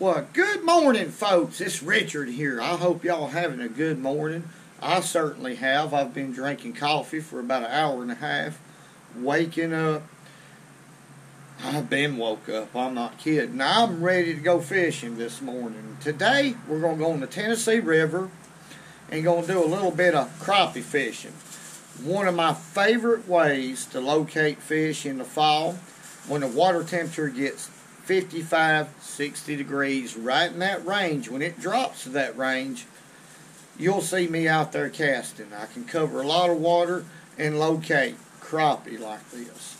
Well, good morning, folks. It's Richard here. I hope y'all having a good morning. I certainly have. I've been drinking coffee for about an hour and a half, waking up. I've been woke up. I'm not kidding. I'm ready to go fishing this morning. Today, we're going to go on the Tennessee River and going to do a little bit of crappie fishing. One of my favorite ways to locate fish in the fall when the water temperature gets 55, 60 degrees, right in that range. When it drops to that range, you'll see me out there casting. I can cover a lot of water and locate crappie like this.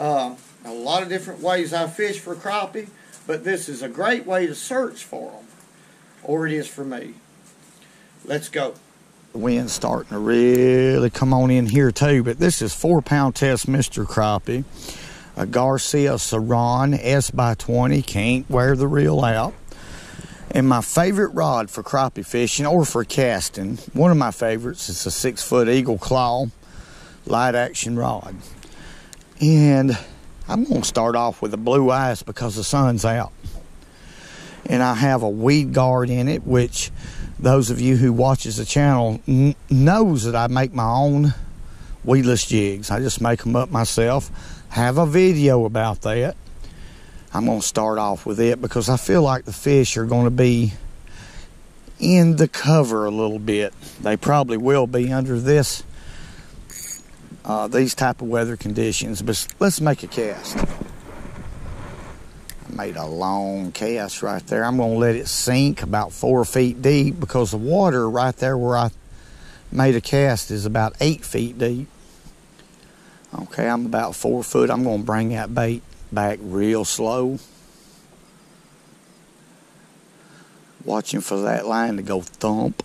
Uh, a lot of different ways I fish for crappie, but this is a great way to search for them, or it is for me. Let's go. The wind's starting to really come on in here too, but this is four pound test Mr. Crappie a Garcia Saran S by 20. Can't wear the reel out. And my favorite rod for crappie fishing or for casting, one of my favorites is a six foot Eagle Claw light action rod. And I'm going to start off with a blue ice because the sun's out. And I have a weed guard in it, which those of you who watches the channel knows that I make my own weedless jigs. I just make them up myself have a video about that. I'm going to start off with it because I feel like the fish are going to be in the cover a little bit. They probably will be under this uh, these type of weather conditions. But let's make a cast. I made a long cast right there. I'm going to let it sink about four feet deep because the water right there where I made a cast is about eight feet deep. Okay, I'm about four foot. I'm going to bring that bait back real slow. Watching for that line to go thump.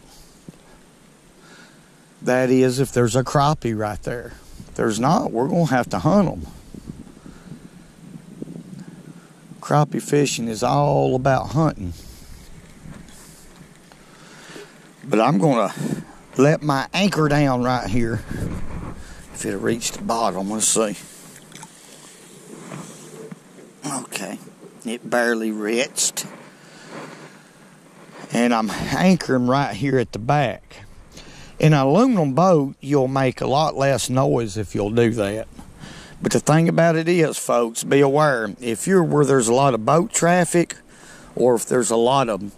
That is if there's a crappie right there. If there's not, we're going to have to hunt them. Crappie fishing is all about hunting. But I'm going to let my anchor down right here if it'll reach the bottom. Let's see. Okay, it barely reached. And I'm anchoring right here at the back. In an aluminum boat, you'll make a lot less noise if you'll do that. But the thing about it is, folks, be aware if you're where there's a lot of boat traffic or if there's a lot of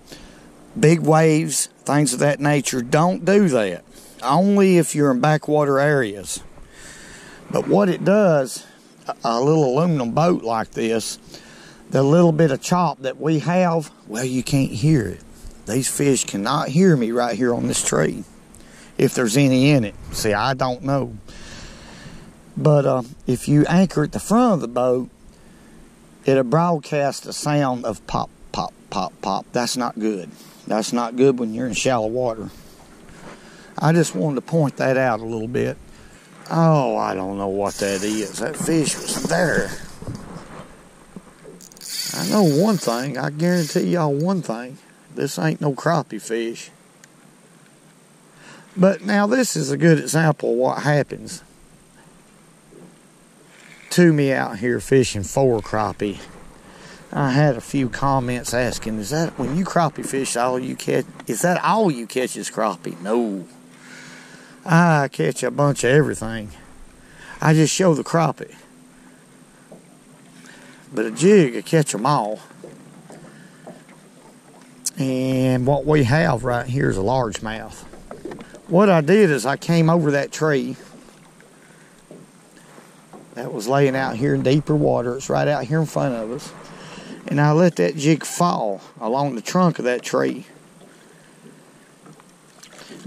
big waves, things of that nature, don't do that. Only if you're in backwater areas. But what it does, a little aluminum boat like this, the little bit of chop that we have, well, you can't hear it. These fish cannot hear me right here on this tree, if there's any in it. See, I don't know. But uh, if you anchor at the front of the boat, it'll broadcast a sound of pop, pop, pop, pop. That's not good. That's not good when you're in shallow water. I just wanted to point that out a little bit. Oh, I don't know what that is. That fish was there. I know one thing. I guarantee y'all one thing. This ain't no crappie fish. But now this is a good example of what happens to me out here fishing for crappie. I had a few comments asking, is that when you crappie fish all you catch is that all you catch is crappie? No. I catch a bunch of everything. I just show the crappie. But a jig, I catch them all. And what we have right here is a largemouth. What I did is I came over that tree that was laying out here in deeper water. It's right out here in front of us. And I let that jig fall along the trunk of that tree.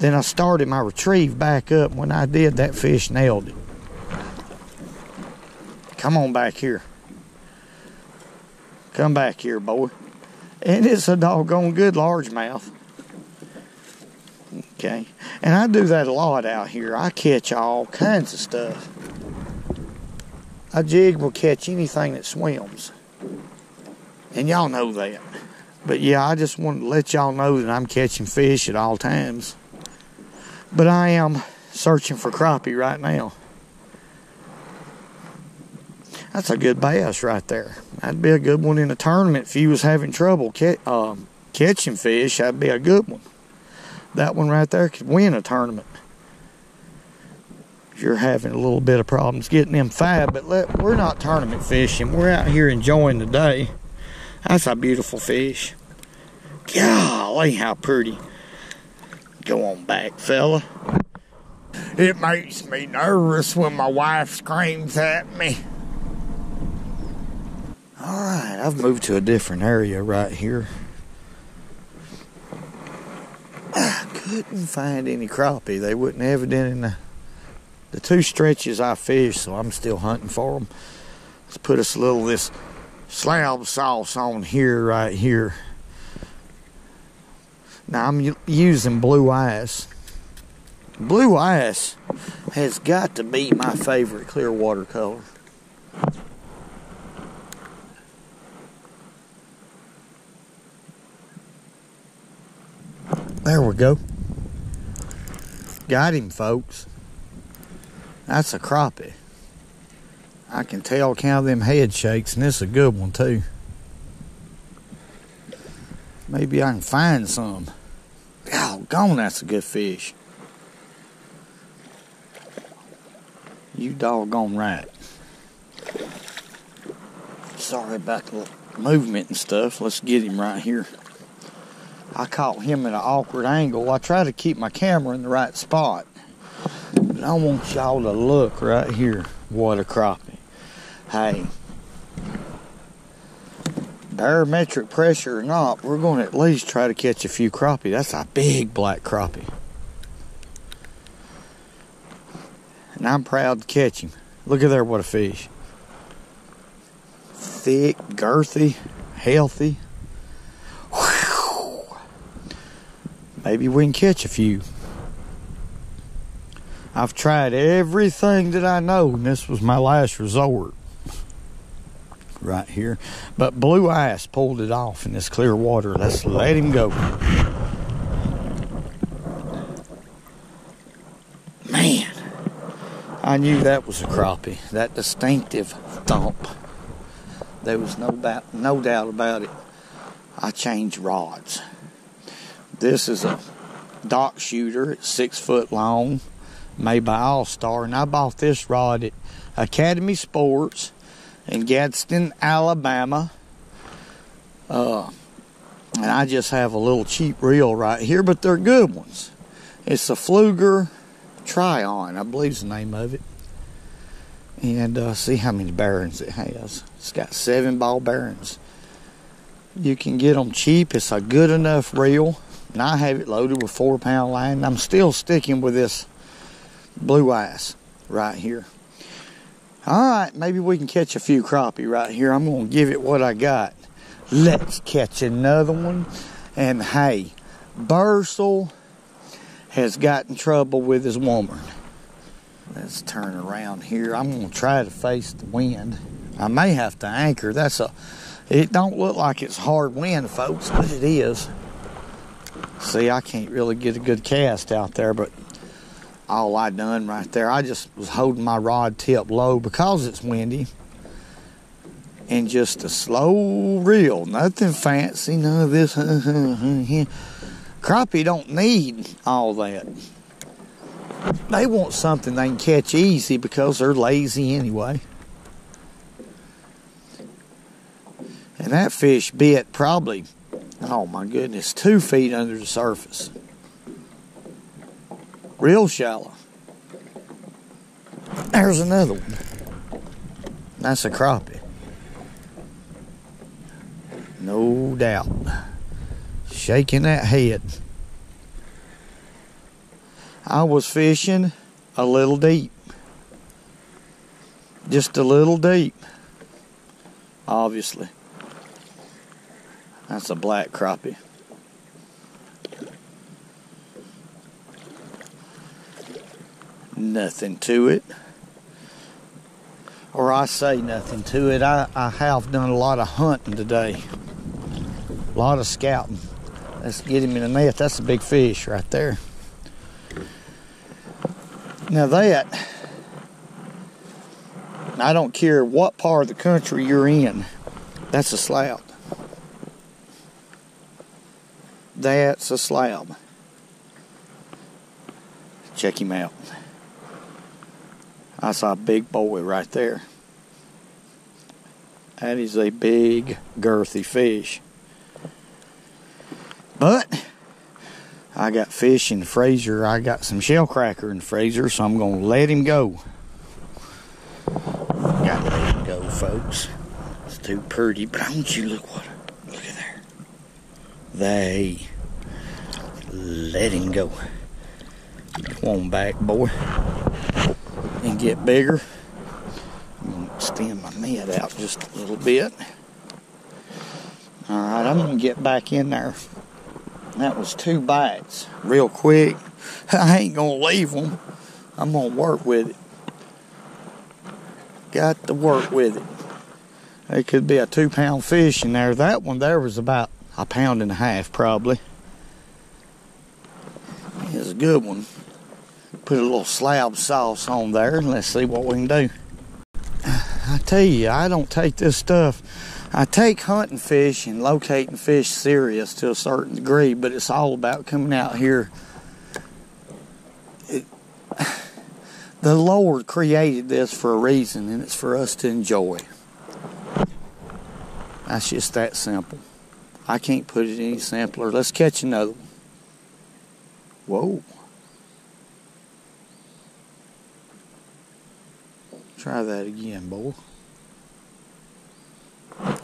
Then I started my retrieve back up. When I did, that fish nailed it. Come on back here. Come back here, boy. And it's a doggone good largemouth. Okay. And I do that a lot out here. I catch all kinds of stuff. A jig will catch anything that swims. And y'all know that. But yeah, I just wanted to let y'all know that I'm catching fish at all times. But I am searching for crappie right now. That's a good bass right there. That'd be a good one in a tournament if you was having trouble ca- um, catching fish. That'd be a good one. That one right there could win a tournament. If you're having a little bit of problems getting them fab, but let, we're not tournament fishing. We're out here enjoying the day. That's a beautiful fish. Golly, how pretty. Go on back, fella. It makes me nervous when my wife screams at me. All right, I've moved to a different area right here. I couldn't find any crappie. They wouldn't evident in the, the two stretches I fished, so I'm still hunting for them. Let's put us a little of this slab sauce on here, right here. Now I'm using blue ice. Blue ice has got to be my favorite clear watercolor. There we go. Got him, folks. That's a crappie. I can tell count them head shakes, and this is a good one, too. Maybe I can find some. Oh, gone, that's a good fish. You doggone right. Sorry about the movement and stuff. Let's get him right here. I caught him at an awkward angle. I try to keep my camera in the right spot. But I want y'all to look right here. What a crappie. Hey. Barometric pressure or not, we're going to at least try to catch a few crappie. That's a big black crappie. And I'm proud to catch him. Look at there, what a fish. Thick, girthy, healthy. Whew. Maybe we can catch a few. I've tried everything that I know, and this was my last resort. Right here. But blue ice pulled it off in this clear water. Let's let him go. Man. I knew that was a crappie. That distinctive thump. There was no doubt, no doubt about it. I changed rods. This is a dock shooter. It's six foot long, made by All Star, and I bought this rod at Academy Sports in Gadsden, Alabama. Uh, and I just have a little cheap reel right here, but they're good ones. It's a Pflueger Trion, I believe is the name of it. And uh, see how many bearings it has. It's got seven ball bearings. You can get them cheap. It's a good enough reel. And I have it loaded with four pound line. I'm still sticking with this blue ice right here. All right, maybe we can catch a few crappie right here. I'm going to give it what I got. Let's catch another one. And hey, Bursell has gotten trouble with his woman. Let's turn around here. I'm going to try to face the wind. I may have to anchor. That's a. It don't look like it's hard wind, folks, but it is. See, I can't really get a good cast out there, but all I done right there, I just was holding my rod tip low because it's windy. And just a slow reel, nothing fancy, none of this. Crappie don't need all that. They want something they can catch easy because they're lazy anyway. And that fish bit probably, oh my goodness, two feet under the surface. Real shallow. There's another one. That's a crappie. No doubt. Shaking that head. I was fishing a little deep. Just a little deep. Obviously. That's a black crappie. Nothing to it. Or I say nothing to it. I, I have done a lot of hunting today. A lot of scouting. Let's get him in the net. That's a big fish right there. Now that I don't care what part of the country you're in, that's a slab. That's a slab. Check him out. I saw a big boy right there. That is a big, girthy fish. But I got fish in the freezer. I got some shell cracker in the freezer, so I'm going to let him go. Got to let him go, folks. It's too pretty, but I want you to look what. Look at there. They let him go. Come on back, boy. And get bigger. I'm going to extend my net out just a little bit. All right, I'm going to get back in there. That was two bites real quick. I ain't going to leave them. I'm going to work with it. Got to work with it. There could be a two pound fish in there. That one there was about a pound and a half, probably. It's a good one. Put a little slab sauce on there and let's see what we can do. I tell you, I don't take this stuff. I take hunting fish and locating fish serious to a certain degree, but it's all about coming out here. It, the Lord created this for a reason, and it's for us to enjoy. That's just that simple. I can't put it any simpler. Let's catch another one. Whoa. Try that again, boy.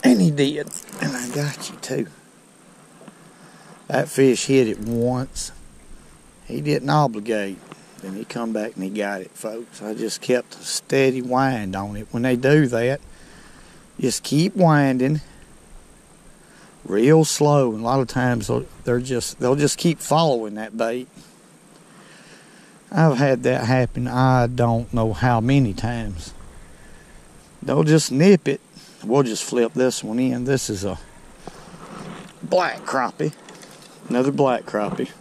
And he did. And I got you too. That fish hit it once. He didn't obligate. Then he come back and he got it, folks. I just kept a steady wind on it. When they do that, just keep winding real slow. And a lot of times they're just they'll just keep following that bait. I've had that happen. I don't know how many times. They'll just nip it. We'll just flip this one in. This is a black crappie. Another black crappie.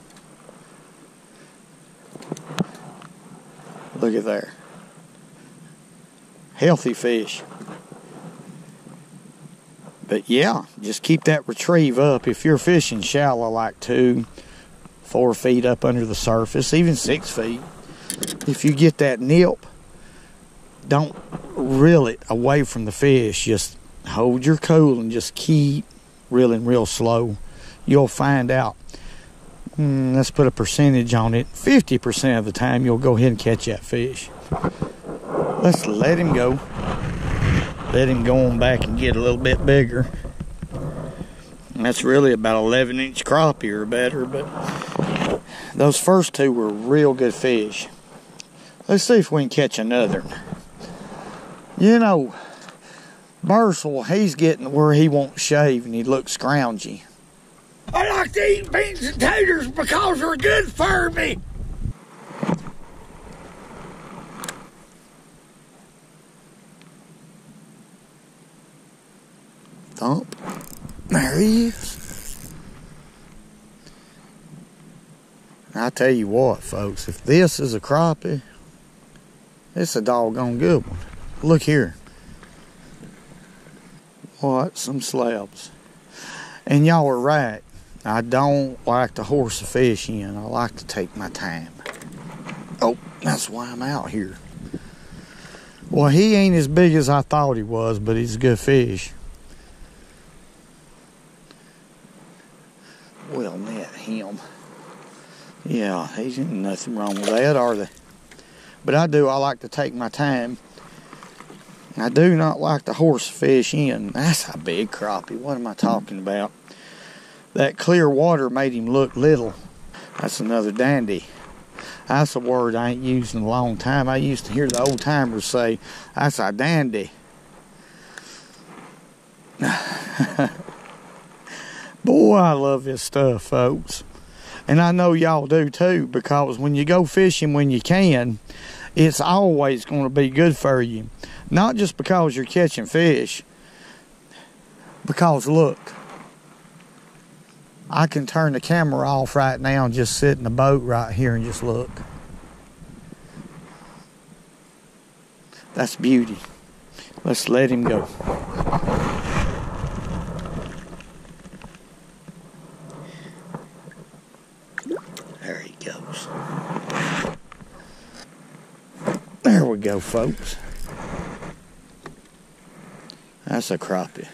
Look at there. Healthy fish. But yeah, just keep that retrieve up. If you're fishing shallow, like two, four feet up under the surface, even six feet, if you get that nip, don't reel it away from the fish. Just hold your cool and just keep reeling real slow. You'll find out. Mm, let's put a percentage on it. 50% of the time, you'll go ahead and catch that fish. Let's let him go let him go on back and get a little bit bigger. And that's really about 11 inch crappie or better, but those first two were real good fish. Let's see if we can catch another. You know, Bursell, he's getting where he won't shave and he looks scroungy. I like to eat beans and taters because they're good for me. Thump. There he is. I tell you what, folks, if this is a crappie, it's a doggone good one. Look here. What? Some slabs. And y'all are right. I don't like to horse a fish in. I like to take my time. Oh, that's why I'm out here. Well, he ain't as big as I thought he was, but he's a good fish. well met him. Yeah, he's nothing wrong with that, are they? But I do, I like to take my time. I do not like to horse fish in. That's a big crappie. What am I talking about? That clear water made him look little. That's another dandy. That's a word I ain't used in a long time. I used to hear the old timers say, that's a dandy. Boy, I love this stuff, folks. And I know y'all do too, because when you go fishing when you can, it's always going to be good for you. Not just because you're catching fish, because look, I can turn the camera off right now and just sit in the boat right here and just look. That's beauty. Let's let him go. There he goes. There we folks. That's a crappie.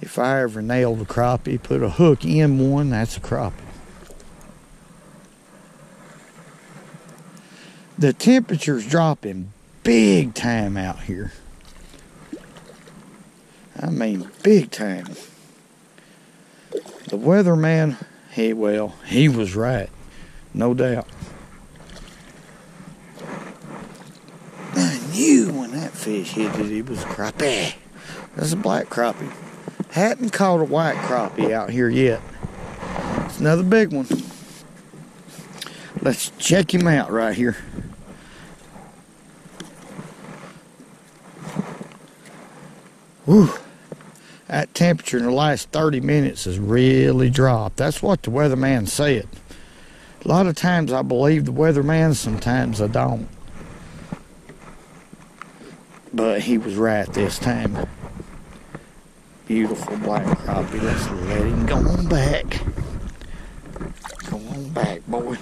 If I ever nailed a crappie, put a hook in one, that's a crappie. The temperature's dropping big time out here. I mean, big time. The weatherman, he, well, he was right. No doubt. I knew when that fish hit it, it was a crappie. That's a black crappie. Hadn't caught a white crappie out here yet. It's another big one. Let's check him out right here. Whew. That temperature in the last 30 minutes has really dropped. That's what the weatherman said. A lot of times I believe the weatherman, sometimes I don't. But he was right this time. Beautiful black crappie. Let's let him go on back. Go on back, boy.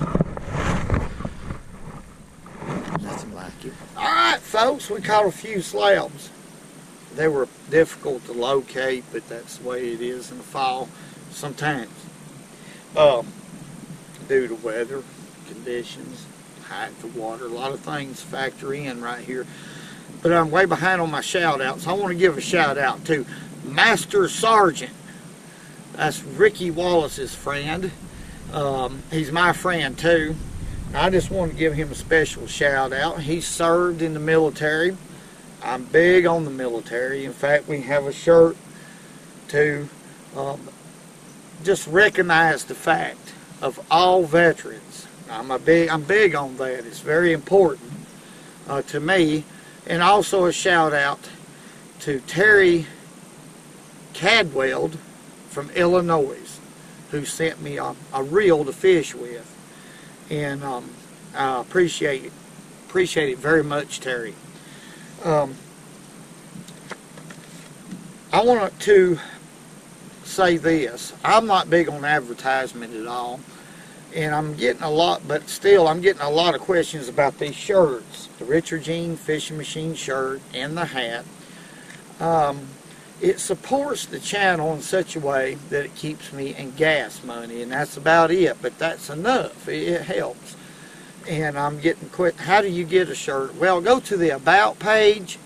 Nothing like it. Alright, folks, we caught a few slabs they were difficult to locate, but that's the way it is in the fall sometimes. Um, due to weather conditions, height of water, a lot of things factor in right here. But I'm way behind on my shout outs. So I want to give a shout out to Master Sergeant. That's Ricky Wallace's friend. Um, he's my friend too. I just want to give him a special shout out. He served in the military I'm big on the military. In fact, we have a shirt to um, just recognize the fact of all veterans. I'm a big I'm big on that. It's very important uh, to me, and also a shout out to Terry Cadwell from Illinois, who sent me a, a reel to fish with, and um, I appreciate it. Appreciate it very much, Terry. Um, I want to say this. I'm not big on advertisement at all. And I'm getting a lot, but still, I'm getting a lot of questions about these shirts. The Richard Gene Fishing Machine shirt and the hat. Um, it supports the channel in such a way that it keeps me in gas money, and that's about it. But that's enough. It helps and I'm getting quit. How do you get a shirt? Well, go to the About page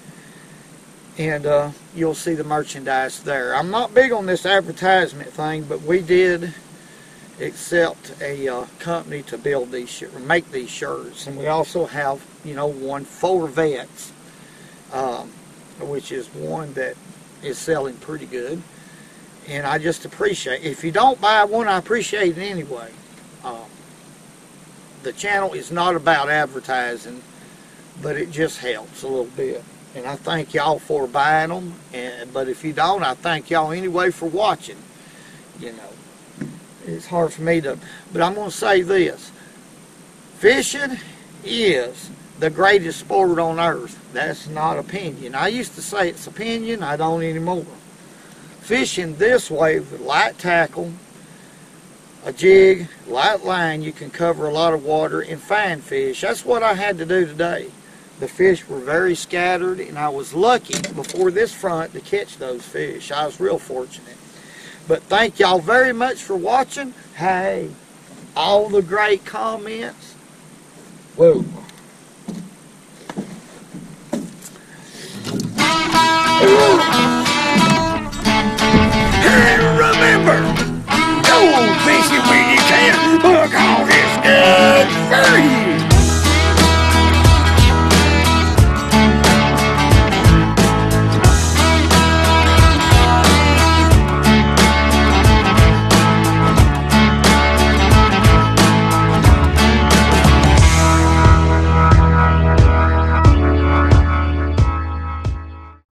and uh, you'll see the merchandise there. I'm not big on this advertisement thing, but we did accept a uh, company to build these shirts, make these shirts, and we also have, you know, one for vets, um, which is one that is selling pretty good. And I just appreciate. If you don't buy one, I appreciate it anyway. Um, the channel is not about advertising, but it just helps a little bit. And I thank y'all for buying them. And but if you don't, I thank y'all anyway for watching. You know, it's hard for me to. But I'm going to say this: fishing is the greatest sport on earth. That's not opinion. I used to say it's opinion. I don't anymore. Fishing this way with light tackle a jig, light line, you can cover a lot of water and find fish. That's what I had to do today. The fish were very scattered, and I was lucky before this front to catch those fish. I was real fortunate. But thank y'all very much for watching. Hey, all the great comments. Whoa. And remember, go fishing when you can. Look all this good for you.